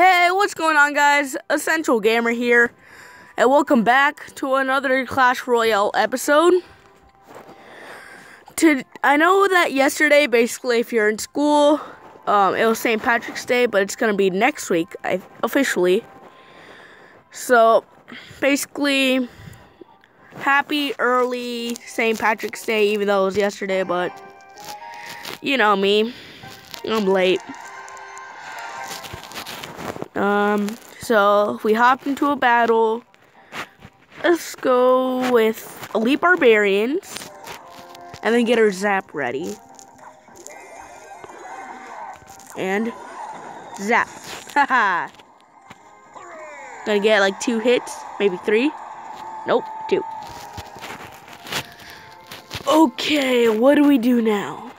Hey, what's going on, guys? Essential Gamer here, and welcome back to another Clash Royale episode. To I know that yesterday, basically, if you're in school, um, it was St. Patrick's Day, but it's gonna be next week, I, officially. So, basically, happy early St. Patrick's Day, even though it was yesterday, but you know me, I'm late. Um, so we hop into a battle. Let's go with Elite Barbarians. And then get our zap ready. And zap. Haha. Gonna get like two hits, maybe three. Nope, two. Okay, what do we do now?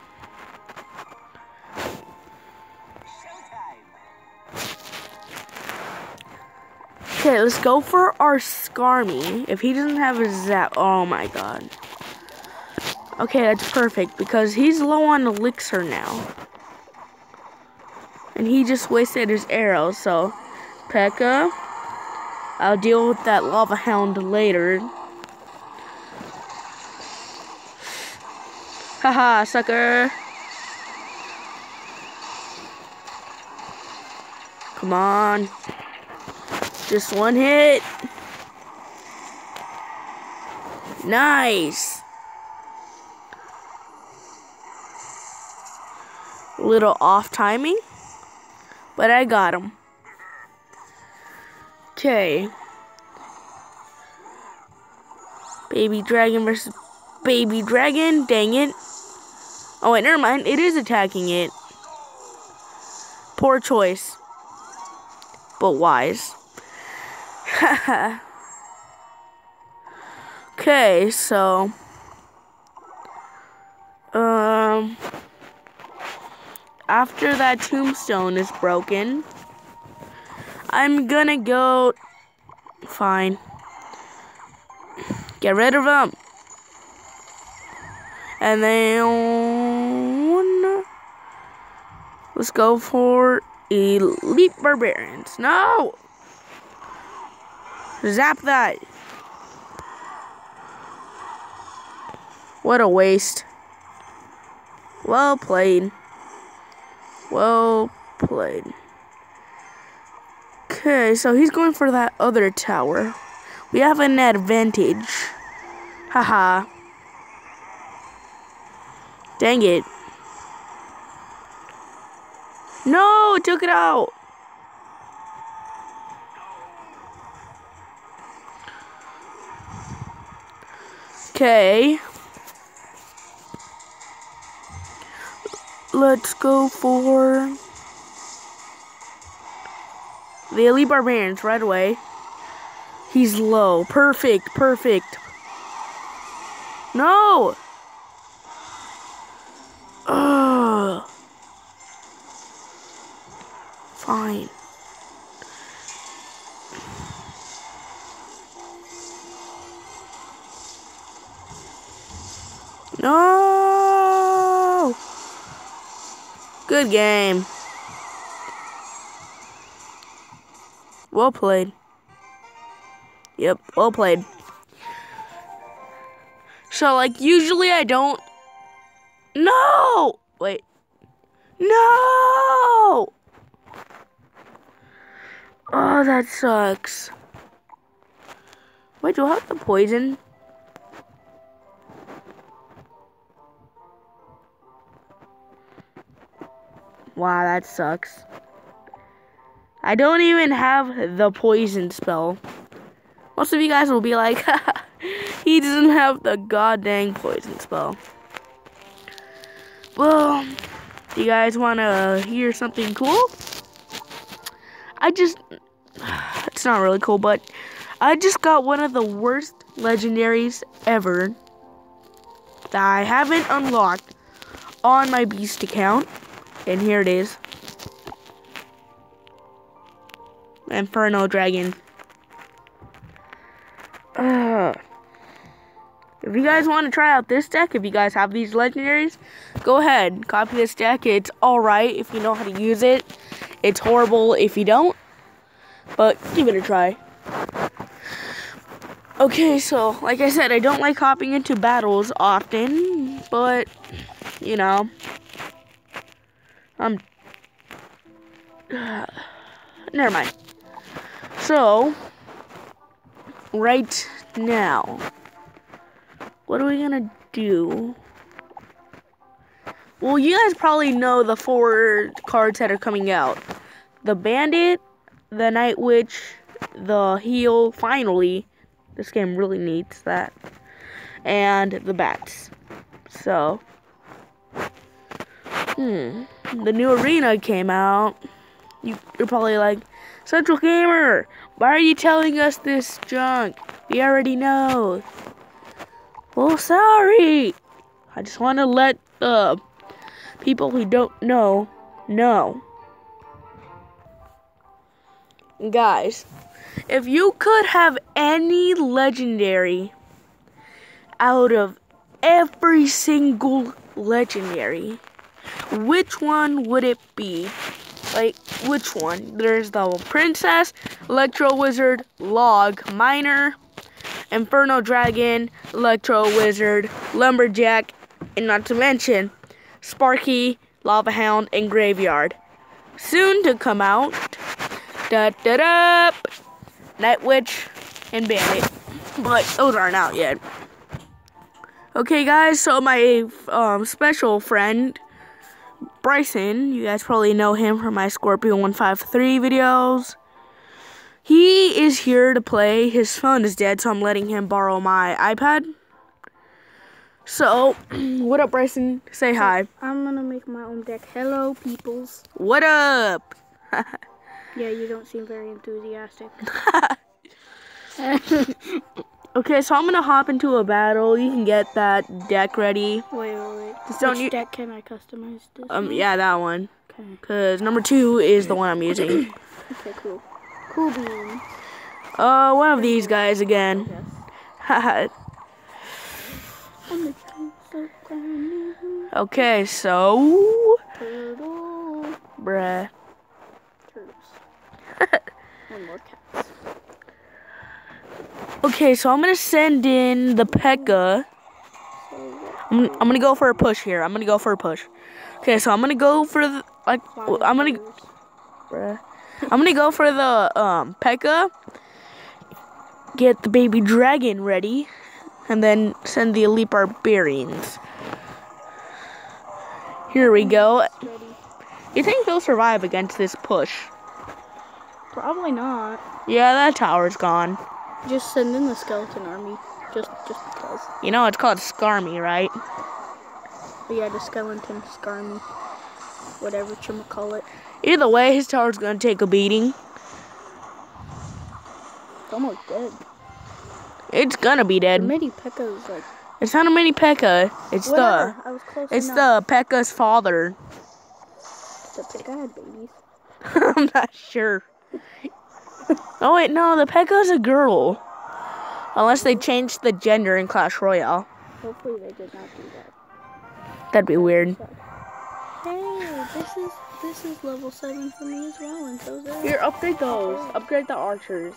Okay, let's go for our Skarmy. If he doesn't have a zap, oh my god. Okay, that's perfect because he's low on elixir now. And he just wasted his arrow, so P.E.K.K.A. I'll deal with that lava hound later. Haha, sucker. Come on. Just one hit. Nice. Little off timing, but I got him. Okay. Baby dragon versus baby dragon. Dang it. Oh, wait, never mind. It is attacking it. Poor choice. But wise. okay, so um after that tombstone is broken, I'm gonna go fine. Get rid of them. And then let's go for elite barbarians. No! Zap that. What a waste. Well played. Well played. Okay, so he's going for that other tower. We have an advantage. Haha. Dang it. No, took it out. Okay. Let's go for the Elite Barbarians right away. He's low. Perfect, perfect. No! Ugh. Fine. Good game. Well played. Yep, well played. So, like, usually I don't. No! Wait. No! Oh, that sucks. Wait, do I have the poison? Wow, that sucks. I don't even have the poison spell. Most of you guys will be like, he doesn't have the goddamn poison spell. Well, do you guys want to hear something cool? I just, it's not really cool, but I just got one of the worst legendaries ever that I haven't unlocked on my beast account. And here it is. Inferno Dragon. Uh, if you guys want to try out this deck, if you guys have these legendaries, go ahead. Copy this deck. It's alright if you know how to use it. It's horrible if you don't. but give it a try. Okay, so like I said, I don't like hopping into battles often, but you know, I'm. Uh, never mind. So, right now, what are we gonna do? Well, you guys probably know the four cards that are coming out the Bandit, the Night Witch, the Heal, finally. This game really needs that. And the Bats. So, hmm. The new arena came out. You, you're probably like, Essential Gamer, why are you telling us this junk? We already know. Well, sorry. I just want to let uh, people who don't know know. Guys, if you could have any legendary out of every single legendary, which one would it be? Like, which one? There's the Princess, Electro Wizard, Log, Miner, Inferno Dragon, Electro Wizard, Lumberjack, and not to mention Sparky, Lava Hound, and Graveyard. Soon to come out, da da da, Night Witch, and Bandit. But those aren't out yet. Okay, guys, so my um, special friend, Bryson, you guys probably know him from my Scorpio 153 videos. He is here to play. His phone is dead, so I'm letting him borrow my iPad. So, what up, Bryson? Say hi. I'm gonna make my own deck. Hello, peoples. What up? Yeah, you don't seem very enthusiastic. okay, so I'm gonna hop into a battle. You can get that deck ready. wait, wait, wait. Just don't Which you- deck can I customize this? Um, yeah, that one. Okay. Cause number two is the one I'm using. Okay, cool. Cool beans. Uh, one of these guys again. Yes. Haha. I'm the king, so glad okay, so Turtle. bruh. Turtles. and more cats. Okay, so I'm gonna send in the Pekka. I'm, I'm gonna go for a push here. I'm gonna go for a push. Okay, so I'm gonna go for the like. I'm gonna. Bruh. I'm gonna go for the um Pekka. Get the baby dragon ready, and then send the elite barbarians. Here we go. You think they'll survive against this push? Probably not. Yeah, that tower's gone. Just send in the skeleton army. Just, just because. You know it's called Skarmy, right? But yeah, the skeleton skarmy. Whatever you want to call it. Either way, his tower's gonna take a beating. It's almost dead. It's gonna be dead. mini Pekka is like. It's not a mini Pekka. It's Whatever. I was close the it's enough. the Pekka's father. the Pekka had babies. I'm not sure. Oh wait, no, the Pekka's a girl. Unless they changed the gender in Clash Royale. Hopefully they did not do that. That'd be weird. Hey, this is this is level seven for me as well, and so's that. Here, upgrade those. Upgrade the archers.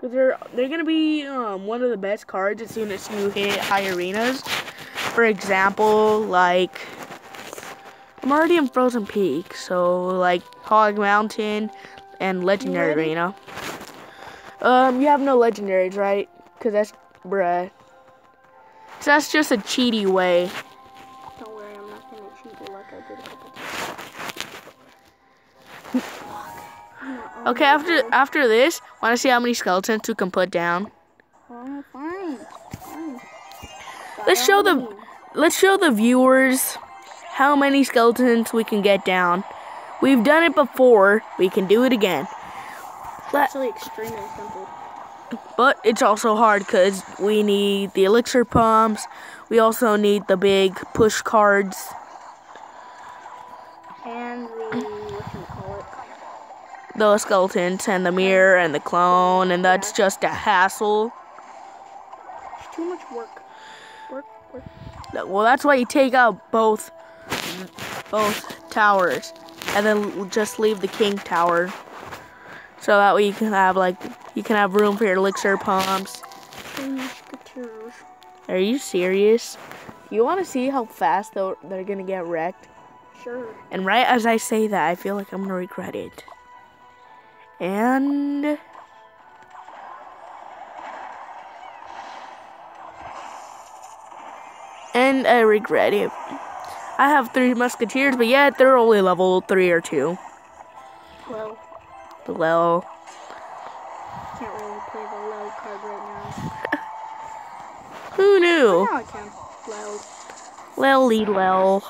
Cause they're they're gonna be um one of the best cards as soon as you hit high arenas. For example, like I'm already in Frozen Peak, so like Hog Mountain and Legendary? Arena. Um, you have no legendaries, right? Cause that's bruh. So that's just a cheaty way. Don't worry, I'm not gonna cheat like I did a couple times. Okay, after after this, wanna see how many skeletons we can put down? Oh, fine, fine. Let's show the let's show the viewers how many skeletons we can get down. We've done it before. We can do it again. It's actually extremely simple. But it's also hard because we need the elixir pumps. We also need the big push cards. And the what you call it? The skeletons and the mirror and the clone, and that's just a hassle. It's too much work. Work, work. Well, that's why you take out both both towers, and then just leave the king tower. So that way you can have like you can have room for your elixir pumps. Are you serious? You want to see how fast they're, they're gonna get wrecked? Sure. And right as I say that, I feel like I'm gonna regret it. And and I regret it. I have three musketeers, but yet they're only level three or two. Well, Well, can't really play the low card right now. who knew? I can. Well, Lelly well.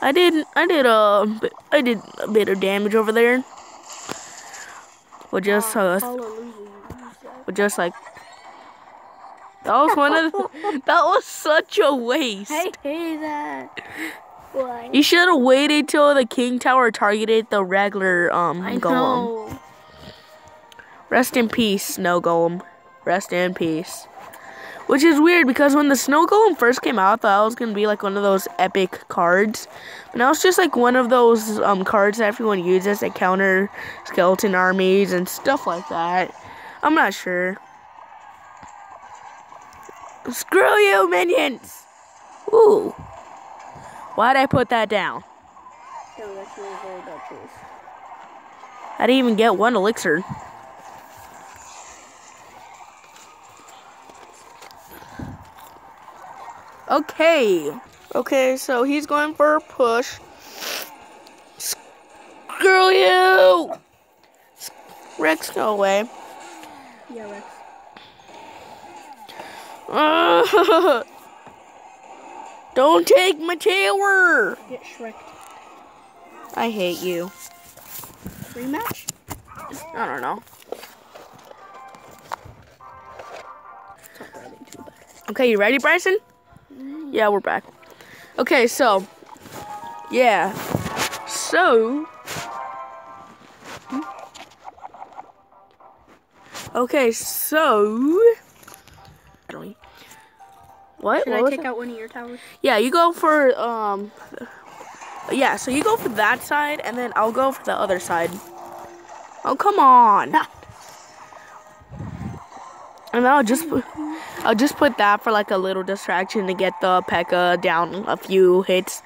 I did I did a bit- I did a bit of damage over there. With just uh, use that. with just like that was one of the, that was such a waste. I hate that. Why? You should have waited till the king tower targeted the regular um I golem. know. Rest in peace, snow golem. Rest in peace. Which is weird because when the snow golem first came out, I thought it was gonna be like one of those epic cards. But now it's just like one of those um cards that everyone uses to counter skeleton armies and stuff like that. I'm not sure. Screw you, minions! Ooh. Why'd I put that down? That was actually a very bad choice. I didn't even get one elixir. Okay. Okay, so he's going for a push. Screw you! Rex, go away. Yeah, Rex. Don't take my tower! Get. I hate you. Rematch? I don't know. It's not riding too bad. Okay, you ready, Bryson? Mm-hmm. Yeah, we're back. Okay, so yeah, so hmm? okay, so. What? Should what I take it? out one of your towers? Yeah, you go for um. Yeah, so you go for that side, and then I'll go for the other side. Oh come on! And I'll just put, I'll just put that for like a little distraction to get the P.E.K.K.A down a few hits.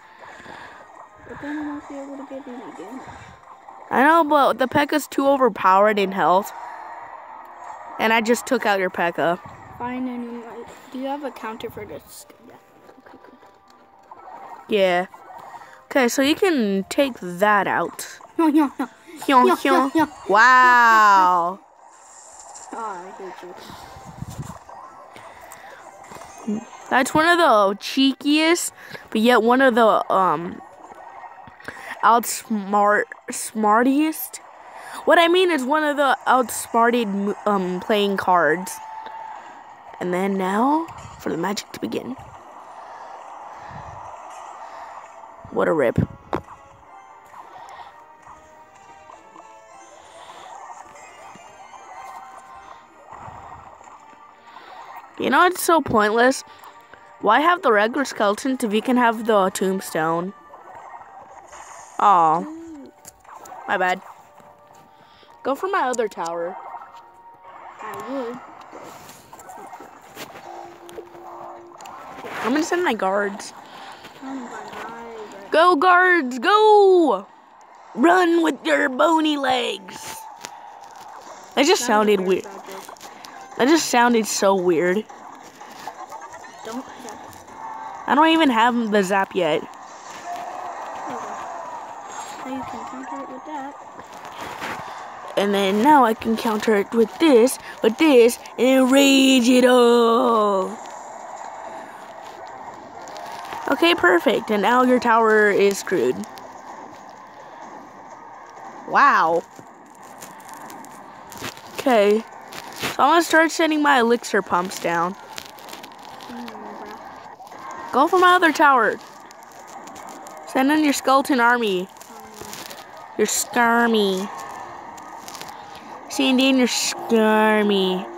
But then I won't be able to get any damage. I know, but the P.E.K.K.A's too overpowered in health. And I just took out your P.E.K.K.A. Fine, might- do you have a counter for this? Yeah. Okay, good. Yeah. Okay, so you can take that out. No, no, no. Hyun, Yeah, hyun. yeah, Wow. Oh, I hate you. That's one of the cheekiest, but yet one of the um outsmart smartiest. What I mean is one of the outsmarted um playing cards. And then now for the magic to begin. What a rip. You know it's so pointless? Why have the regular skeleton if you can have the tombstone? Aw. My bad. Go for my other tower. I would. I'm gonna send my guards. Oh my Rex. Go guards, go! Run with your bony legs. That just That sounded weird. That just sounded so weird. Don't. I don't even have the zap yet. You can counter it with that. And then now I can counter it with this, with this, and rage it all. Okay, perfect. And now your tower is screwed. Wow. Okay. So I'm gonna start sending my elixir pumps down. Go for my other tower. Send in your skeleton army. Your skarmy. Send in your skarmy.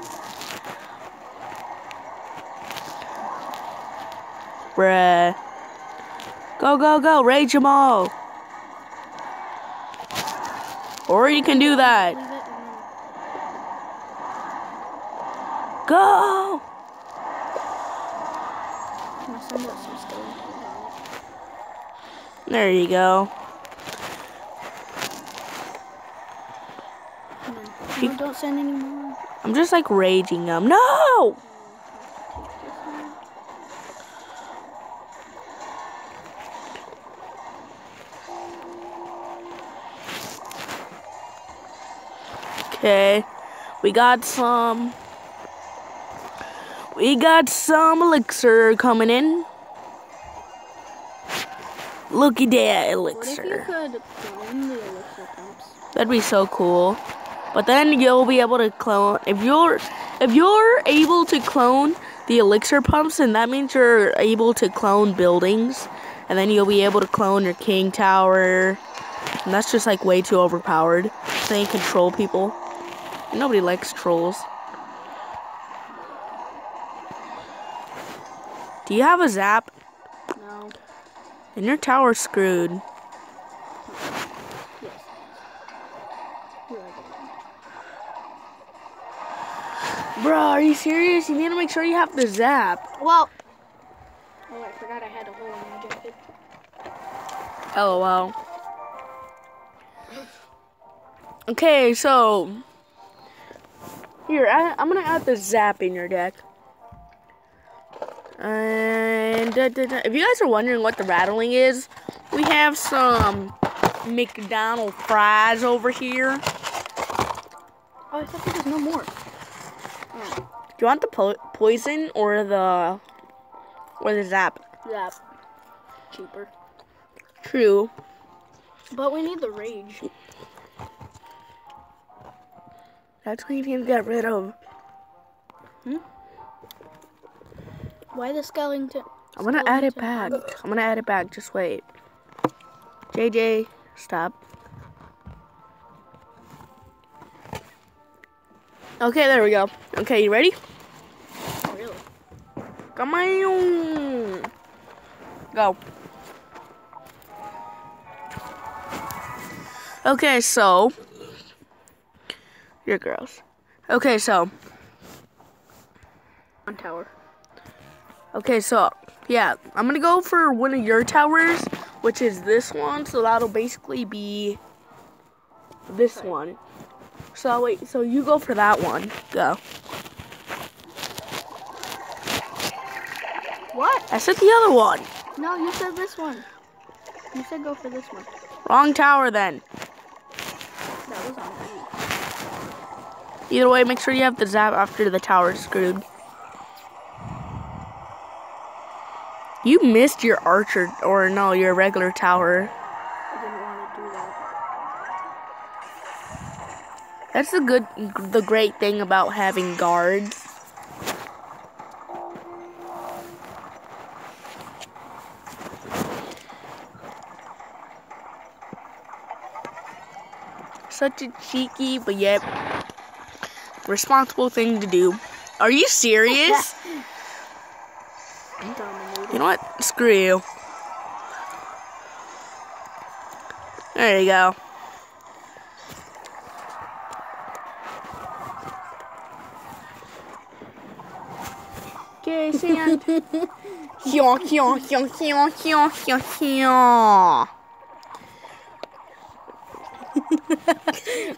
Bruh. Go, go, go. Rage them all. Or you can do that. Leave it and then Go! my son got some skeletons on There you go. no, don't send any more. I'm just like raging them. No! Okay, we got some. We got some elixir coming in. Looky there, elixir. could clone the elixir? That'd be so cool. But then you'll be able to clone if you're if you're able to clone the elixir pumps, and that means you're able to clone buildings, and then you'll be able to clone your king tower. And that's just like way too overpowered. So you control people. Nobody likes trolls. Do you have a zap? No. And your tower's screwed. Yes. Bro, are you serious? You need to make sure you have the zap. Well. Oh, I forgot I had a hole in my jacket. LOL. Okay, so here I, I'm gonna add the zap in your deck. And da, da, da. if you guys are wondering what the rattling is, we have some McDonald fries over here. Oh, I thought there was no more. Do you want the po- poison or the or the zap? Zap. Cheaper. True. But we need the rage. That's what you need to get rid of. Hmm? Why the skeleton? I'm gonna add it back. I'm gonna add it back. Just wait. JJ, stop. Okay, there we go. Okay, you ready? Really? Come on. Go. Okay, so. You're girls. Okay, so. On tower. Okay, so yeah, I'm gonna go for one of your towers, which is this one. So that'll basically be this one. So wait, so you go for that one. Go. What? I said the other one. No, you said this one. You said go for this one. Wrong tower then. That was on me. Either way, make sure you have the zap after the tower's screwed. You missed your archer, or no, your regular tower. I didn't want to do that. That's the good, the great thing about having guards. Such a cheeky, but yet responsible thing to do. Are you serious? You know what? Screw you. There you go. Okay, sand. Hyah, hyah, hyah, hyah, hyah, hyah, hyah.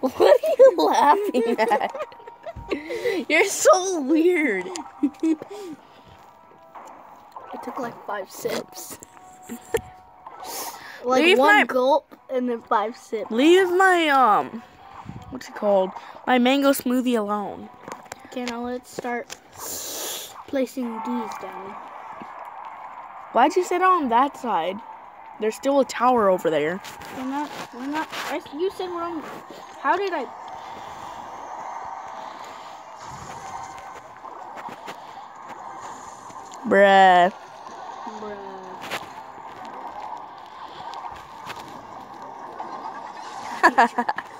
what are you laughing at? You're so weird. It took like five sips. like Leave one my- gulp and then five sips. Leave my um, what's it called? My mango smoothie alone. Okay, now let's start placing these down. Why'd you sit on that side? There's still a tower over there. We're not. We're not. I, you said we're on. How did I? Bruh.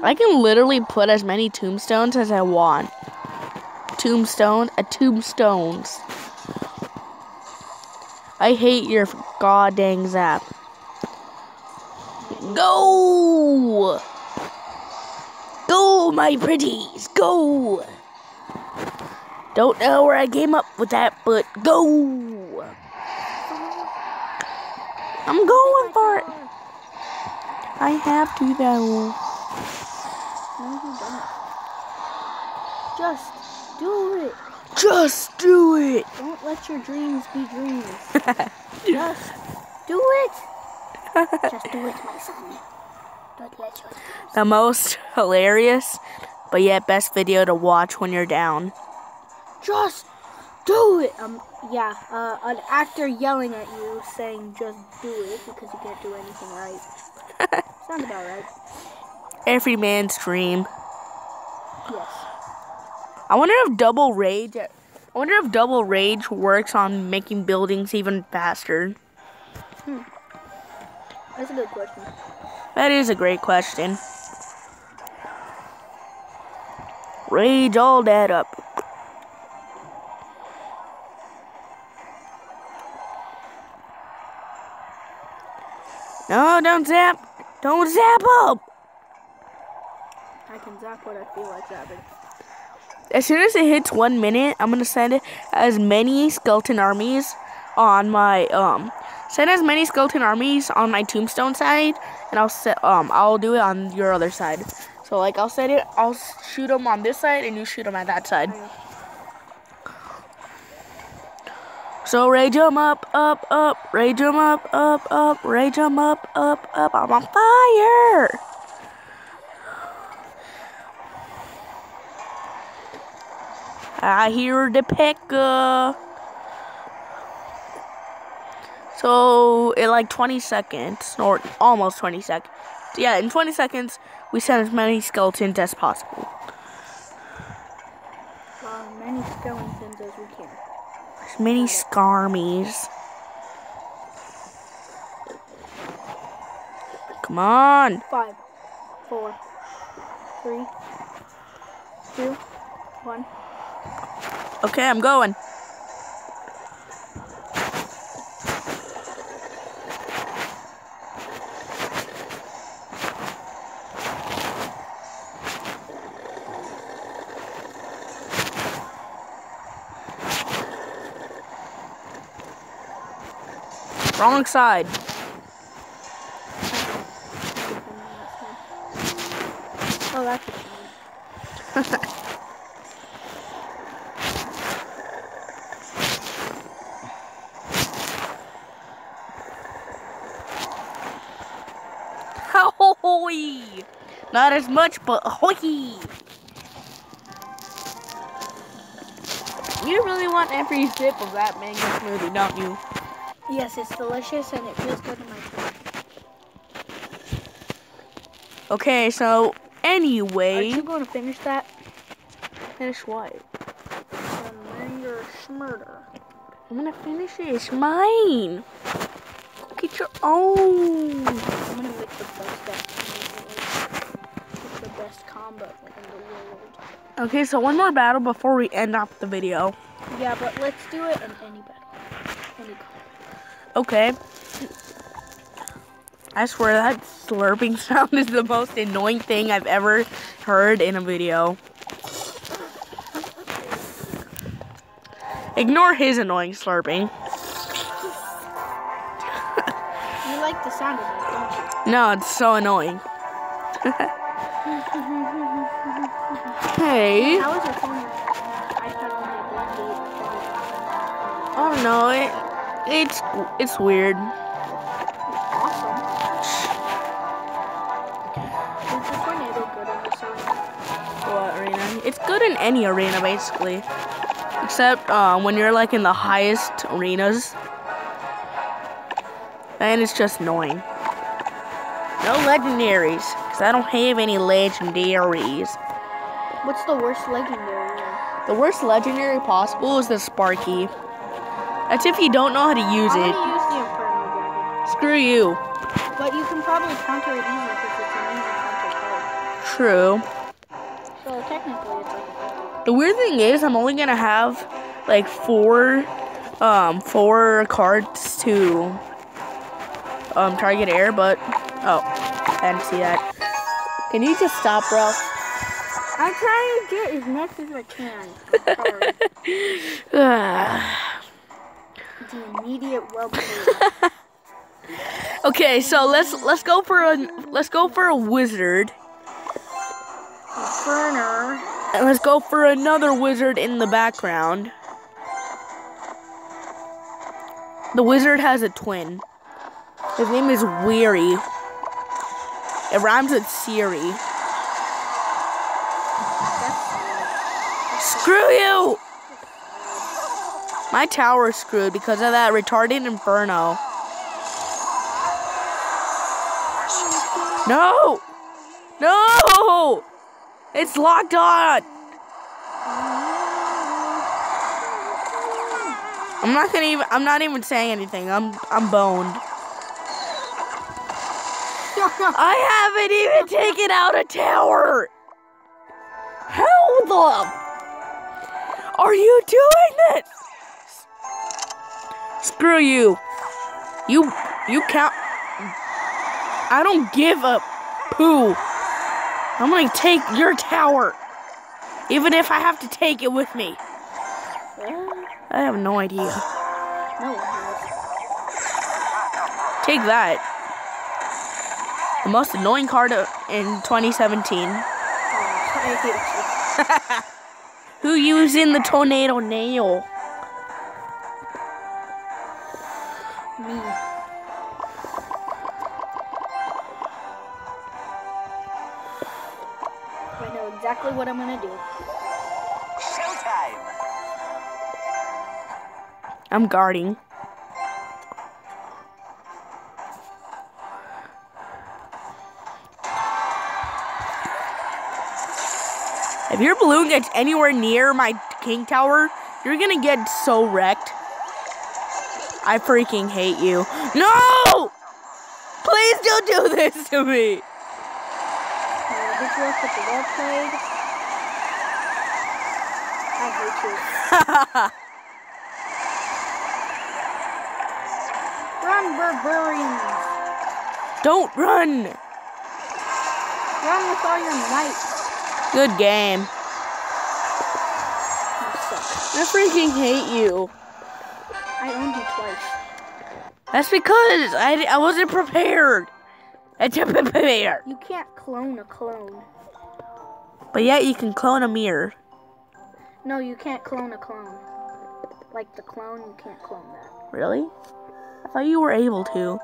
I can literally put as many tombstones as I want. Tombstone, a tombstones. I hate your god dang zap. Go! Go, my pretties, go! Don't know where I came up with that, but go! I'm going for it. I have to though. No, you don't. Just do it. Just do it. Don't let your dreams be dreams. Just do it. Just do it, my son. Don't let your the most hilarious, but yet best video to watch when you're down. Just do it. Um, yeah, uh, an actor yelling at you saying just do it because you can't do anything right. Sounds about right. Every man's dream. Yes. I wonder if double rage. I wonder if double rage works on making buildings even faster. Hmm. That's a good question. That is a great question. Rage all that up. No, don't zap. Don't zap up. I can zap what I feel like zapping. As soon as it hits one minute, I'm gonna send as many skeleton armies on my um send as many skeleton armies on my tombstone side, and I'll set um I'll do it on your other side. So like I'll set it, I'll shoot them on this side, and you shoot them at that side. So rage rage 'em up, up, up, rage rage 'em up, up, up, rage rage 'em up, up, up. I'm on fire. I hear the pecker. So in like 20 seconds, or almost 20 seconds, yeah, in 20 seconds, we send as many skeletons as possible. Uh, many skeletons as we can. As many skarmies. Come on. Five, four, three, two, one. Okay, I'm going. Wrong side. Oh, that's. Ahoy! Not as much, but ahoy! You really want every sip of that mango smoothie, don't you? Yes, it's delicious and it feels good in my throat. Okay, so anyway. Anyway, you going to finish that? finish what? The schmurder. I'm gonna finish it. It's mine. Go get your own. I'm gonna make the best It's the best combo in the world. Okay, so one more battle before we end off the video. Yeah, but let's do it in any battle. Any combo. Okay. I swear that slurping sound is the most annoying thing I've ever heard in a video. Ignore his annoying slurping. You like the sound of it, don't you? No, it's so annoying. hey, How is your phone? iPad only I don't know. Oh, it, it's it's weird. Awesome. Is the tornado good in this arena? What arena? It's good in any arena, basically. Except uh, when you're like in the highest arenas. And it's just annoying. No legendaries, because I don't have any legendaries. What's the worst legendary? The worst legendary possible is the Sparky. That's if you don't know how to use I'm it. use the Inferno Dragon. Screw you. But you can probably counter it easy because it's an easy counter card. True. So technically it's like a The weird thing is, I'm only gonna have like four, um, four cards to um target air, but oh, I didn't see that. Can you just stop, bro? I'm trying to get as much as I can. the immediate well-being. okay, so let's let's go for a let's go for a wizard. Burner. And let's go for another wizard in the background. The wizard has a twin. His name is Weary. It rhymes with Siri. Screw you! My tower is screwed because of that retarded inferno. No! No! It's locked on! I'm not gonna even I'm not even saying anything. I'm I'm boned. I haven't even taken out a tower! How the are you doing this? Screw you. You you count I don't give a poo. I'm gonna take your tower. Even if I have to take it with me. I have no idea. No. Take that. The most annoying card in 2017. Oh, I hate Who using the tornado nail? I'm guarding. If your balloon gets anywhere near my king tower, you're gonna get so wrecked. I freaking hate you. No! Please don't do this to me. Did you look at the well played? I hate you. Barbarians! don't run. Run with all your might. Good game. I freaking hate you. I owned you twice. That's because I, I wasn't prepared. I didn't prepare. You can't clone a clone. But yet you can clone a mirror. No, you can't clone a clone. Like the clone, you can't clone that. Really? I thought you were able to.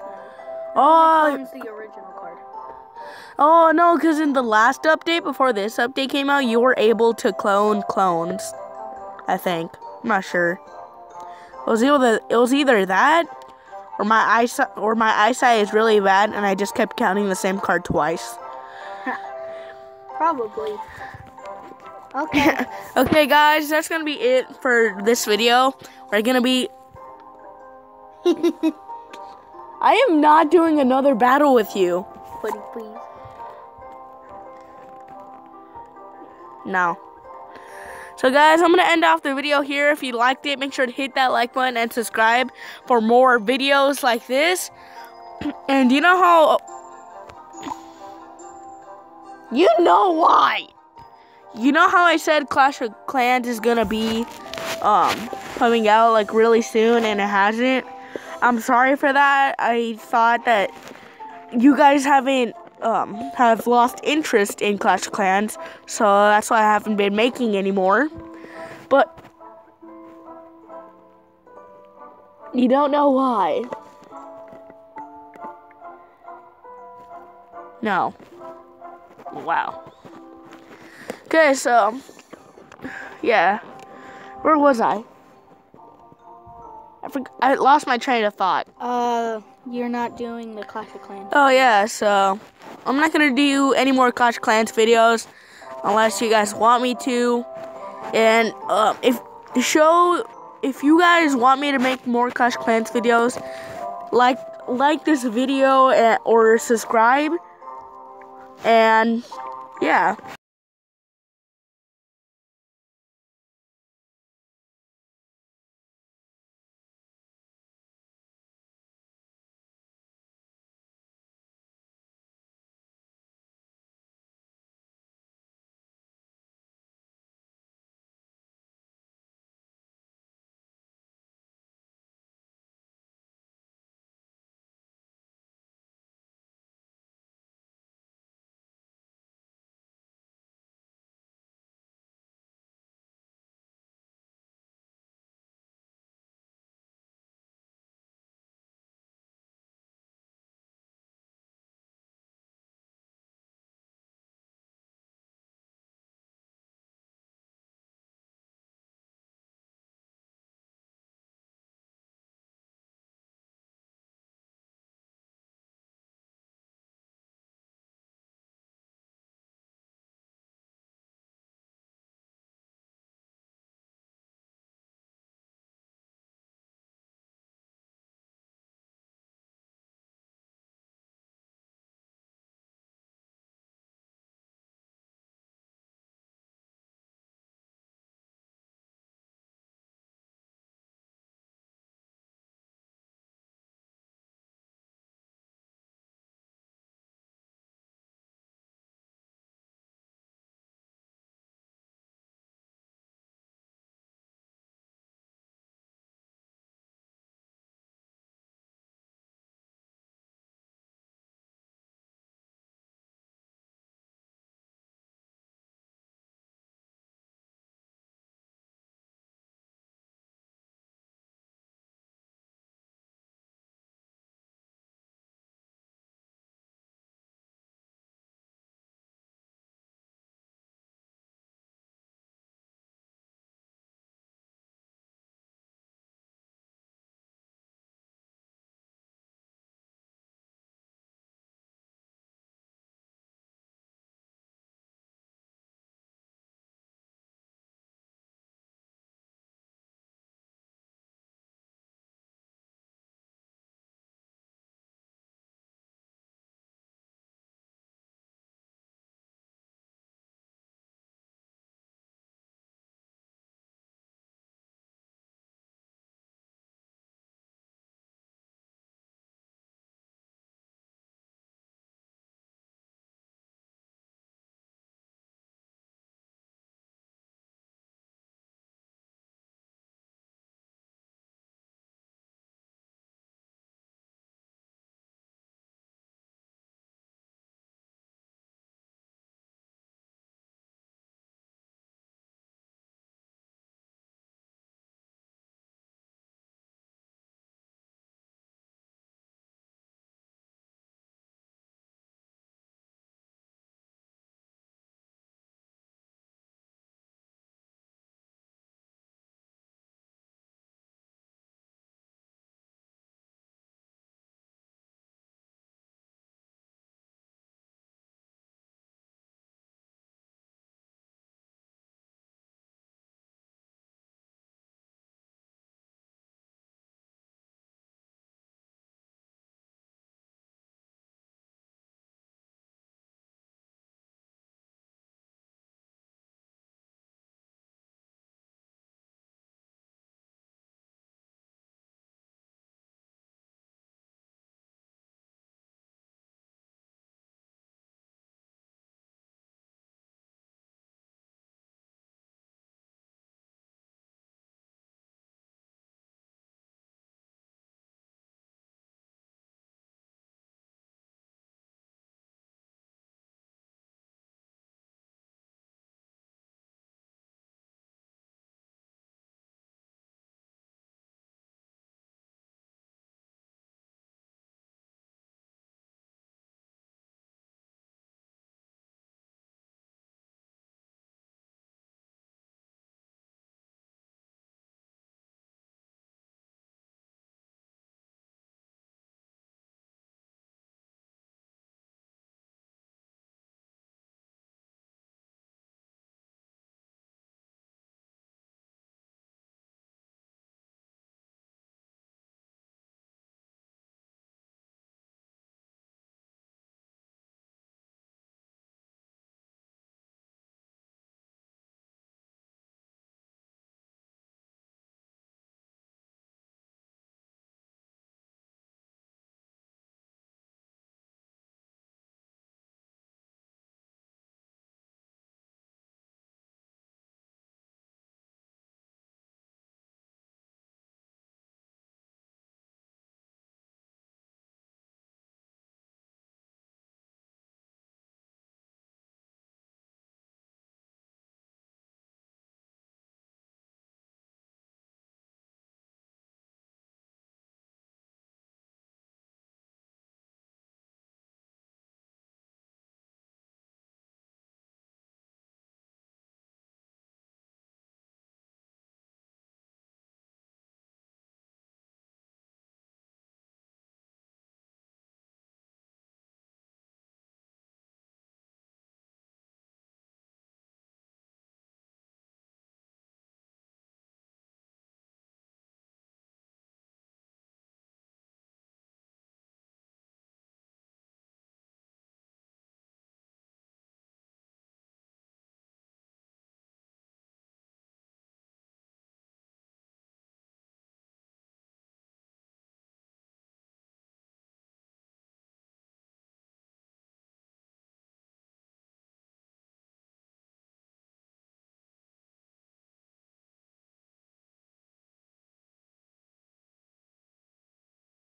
Oh, the original card. oh no, because in the last update before this update came out, you were able to clone clones. I think. I'm not sure. It was either it was either that or my eyesight or my eyesight is really bad and I just kept counting the same card twice. Probably. Okay. Okay, guys, that's gonna be it for this video. We're gonna be. I am not doing another battle with you. Buddy, please. No. So, guys, I'm gonna end off the video here. If you liked it, make sure to hit that like button and subscribe for more videos like this. And you know how. You know why. You know how I said Clash of Clans is gonna be um coming out like really soon and it hasn't. I'm sorry for that. I thought that you guys haven't um have lost interest in Clash of Clans, so that's why I haven't been making anymore. But you don't know why. No. Wow. Okay, so yeah. Where was I? I forg I lost my train of thought. Uh, you're not doing the Clash of Clans. Oh yeah, so I'm not gonna do any more Clash of Clans videos unless you guys want me to. And um, if the show, if you guys want me to make more Clash of Clans videos, like like this video and, or subscribe. And yeah.